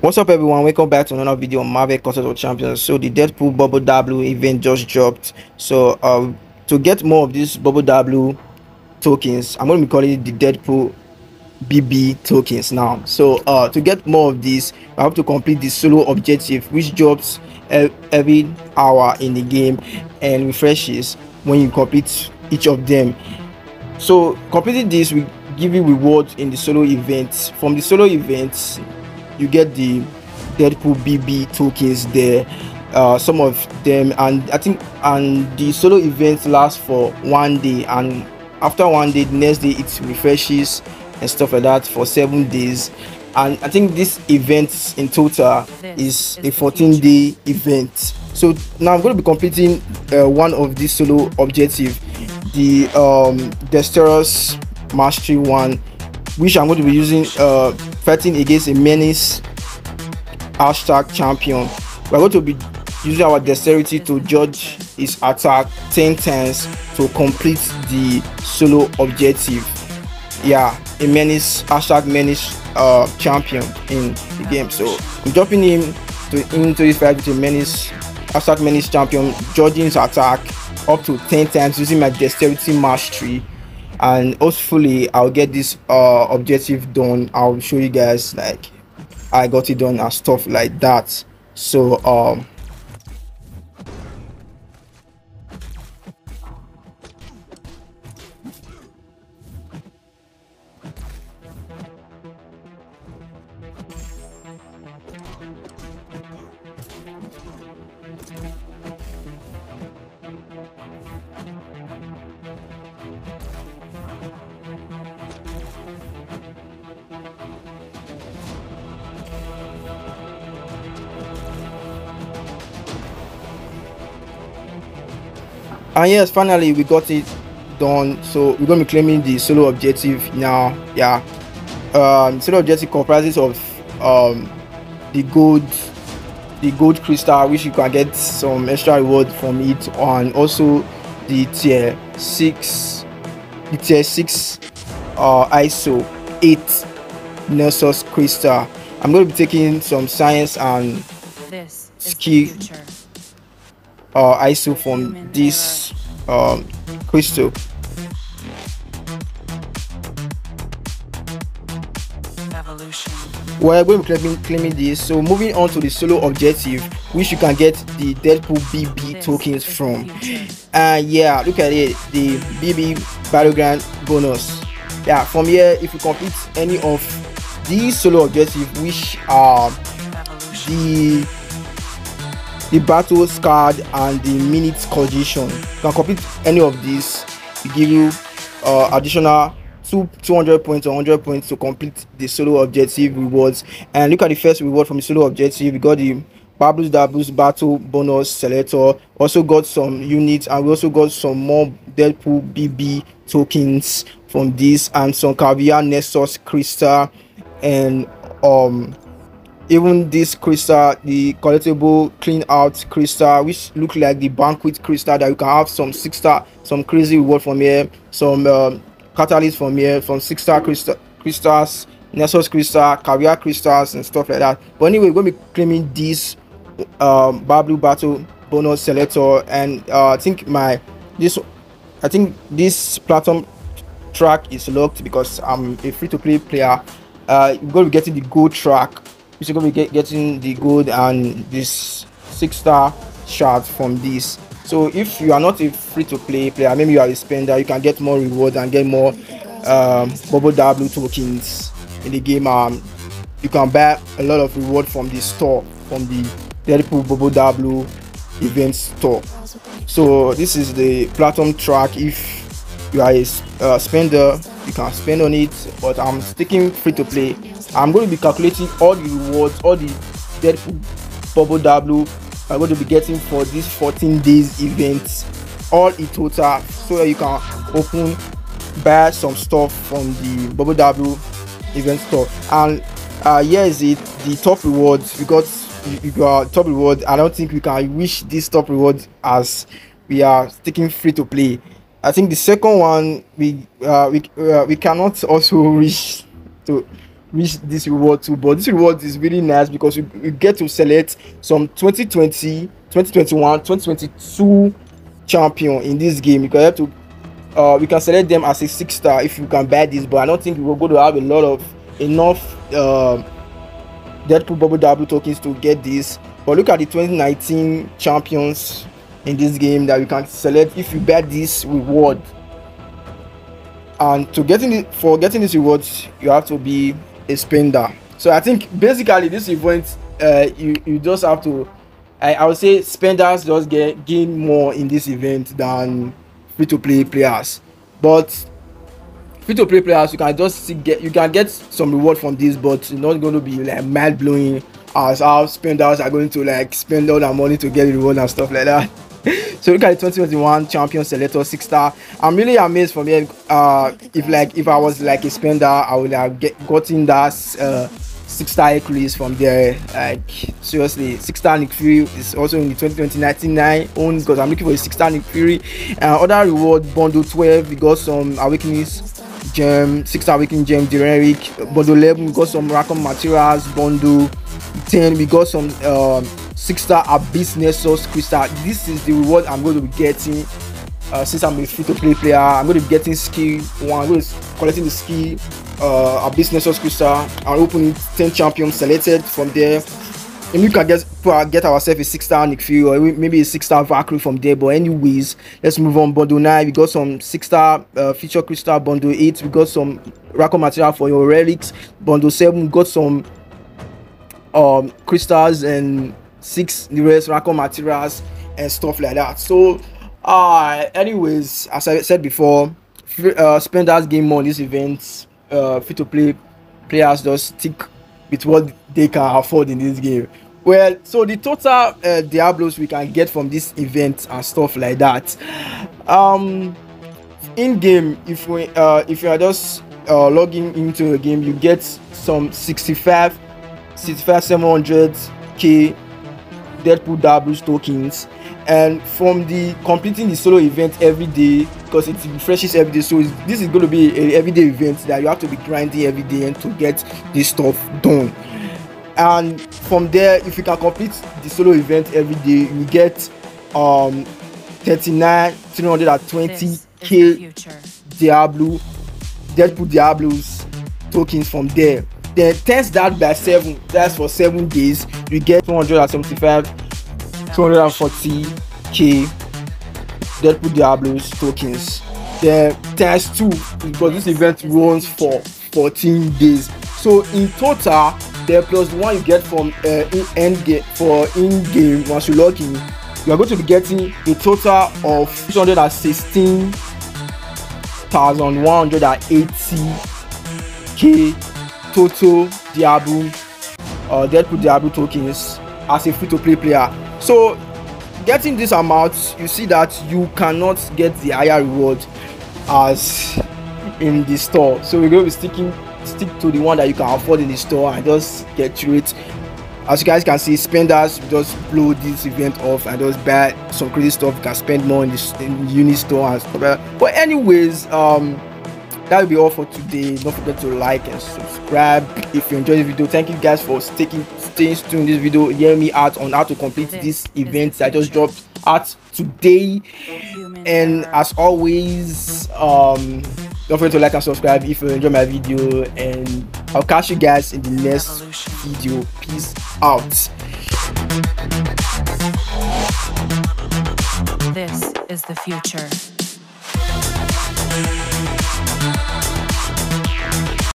What's up everyone, welcome back to another video on Marvel Contest of Champions. So the Deadpool Bubble W event just dropped. So uh, to get more of these Bubble W tokens, I'm going to be calling it the Deadpool BB tokens now. So uh, to get more of these, I have to complete the solo objective which drops every hour in the game and refreshes when you complete each of them. So completing this will give you rewards in the solo events. From the solo events, you get the Deadpool BB tokens there. Uh, some of them, and I think, and the solo events last for one day, and after one day, the next day it refreshes and stuff like that for seven days. And I think this event in total is, is a 14 day event. So now I'm going to be completing uh, one of these solo objective, the um, Dexterous Mastery one, which I'm going to be using uh, fighting against a menace hashtag champion. We're going to be using our dexterity to judge his attack 10 times to complete the solo objective. Yeah, a menace hashtag menace uh, champion in the game. So I'm dropping him to into this fight with a menace hashtag menace champion, judging his attack up to 10 times using my dexterity mastery and hopefully i'll get this uh objective done. I'll show you guys like i got it done and stuff like that. So um and yes finally we got it done. So we're going to be claiming the solo objective now yeah. Um solo objective comprises of um the gold the gold crystal which you can get some extra reward from it and also the tier 6 the tier 6 uh iso 8 Nexus crystal. I'm going to be taking some science and this skill uh, ISO from this um, crystal. We're going to be claiming, claiming this. So moving on to the solo objective, which you can get the Deadpool BB tokens from. And uh, yeah, look at it, the BB battleground bonus. Yeah, from here, if you complete any of these solo objectives, which are the the battle card and the minutes condition. You can complete any of these. To give you uh, additional two 200 points or 100 points to complete the solo objective rewards. And look at the first reward from the solo objective. We got the Bablu's Dablu's battle bonus selector. Also got some units and we also got some more Deadpool BB tokens from this and some caviar Nessus crystal and um even this crystal the collectible clean out crystal which look like the banquet crystal that you can have some six star some crazy reward from here some um, catalyst from here from six star crystal crystals nexus crystal cavalier crystals and stuff like that. But anyway we're to be claiming this um bablu battle bonus selector and uh, i think my this i think this platinum track is locked because i'm a free-to-play player. Uh you're going to be getting the gold track you're going to be get, getting the gold and this six star shard from this. So if you are not a free-to-play player maybe you are a spender you can get more reward and get more um, bubble w tokens in the game. Um you can buy a lot of reward from the store from the Deadpool Bubble W event store. So this is the platinum track. If you are a uh, spender you can spend on it but i'm sticking free to play. I'm going to be calculating all the rewards all the deadpool bubble w i'm going to be getting for this 14 days event all in total so that you can open buy some stuff from the bubble w event store. And uh here is it the top rewards we got we got top reward i don't think we can wish this top reward as we are sticking free to play I think the second one we uh, we uh, we cannot also reach to reach this reward too but this reward is really nice because you, you get to select some 2020 2021 2022 champion in this game. You can have to uh we can select them as a six star if you can buy this but i don't think we're going to have a lot of enough uh, deadpool bubble w tokens to get this. But look at the 2019 champions in this game that you can select if you bet this reward. And to getting it for getting this reward you have to be a spender. So i think basically this event uh you you just have to i, I would say spenders just get gain more in this event than free to play players. But free to play players you can just get you can get some reward from this but it's not going to be like mind blowing as how spenders are going to like spend all their money to get reward and stuff like that so look at the 2021 champion selector six star. I'm really amazed for me uh if like if i was like a spender i would have get gotten that uh six star Hercules from there. Like seriously six star Nick Fury is also in the 2020 99 own because i'm looking for a six star Nick Fury. Uh, other reward bundle 12 we got some awakenings gem six star awakening gem generic bundle 11 we got some raccoon materials bundle 10 we got some um six star abyss nexus crystal this is the reward i'm going to be getting uh, since i'm a free to play player i'm going to be getting skill one i'm going to be collecting the skill uh abyss nexus crystal and opening 10 champions selected from there and we can get get ourselves a six star Nick Fury or maybe a six star Valkyrie from there. But anyways, let's move on. Bundle nine, we got some six star uh, feature crystal. Bundle eight, we got some Raccoon material for your relics. Bundle seven, we got some um crystals and six the rest Raccoon materials and stuff like that. So, uh, anyways, as I said before, uh, spenders game more this event. Uh, free to play players just stick with what they can afford in this game. Well, so the total uh, Diablos we can get from this event and stuff like that. Um, in game, if we uh, if you are just uh, logging into a game, you get some 65, 65 700k Deadpool Diablos tokens. And from the completing the solo event every day, because it refreshes every day, so this is going to be an everyday event that you have to be grinding every day and to get this stuff done. And from there if you can complete the solo event every day you get um 39 320k diablo deadpool diablos tokens from there then times that by seven that's for seven days you get 275 240k deadpool diablos tokens then times two because this event runs for 14 days. So in total then plus the one you get from uh, in end game for in game once you log in you are going to be getting a total of 616 thousand one hundred and eighty k total Diablo uh, Deadpool Diablo tokens as a free-to-play player. So getting this amount, you see that you cannot get the higher reward as in the store. So we're going to be sticking stick to the one that you can afford in the store and just get through it as you guys can see spenders just blow this event off and just buy some crazy stuff you can spend more in the in uni store and stuff but anyways um that will be all for today. Don't forget to like and subscribe if you enjoyed the video. Thank you guys for sticking staying tuned this video. Hear me out on how to complete this event that just dropped out today. And as always um don't forget to like and subscribe if you enjoy my video. And i'll catch you guys in the next video. Peace out. This is the future